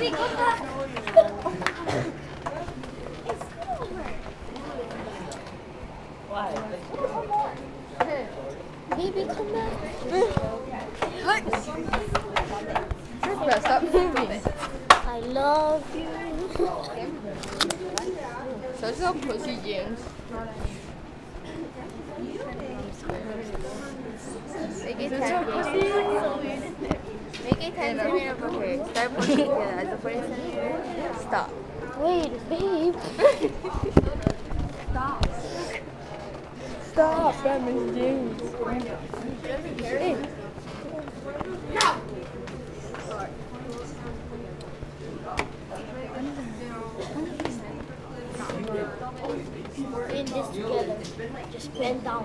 Baby, come back. Baby, come back. Chris, stop moving. I love you. Such a pussy, James. Make it 10 Make it 10 centimeter over here. Start pushing together. As a 40 centimeter. Stop. Wait, babe. Stop, Stop, that Miss James. In this together. Just bend down.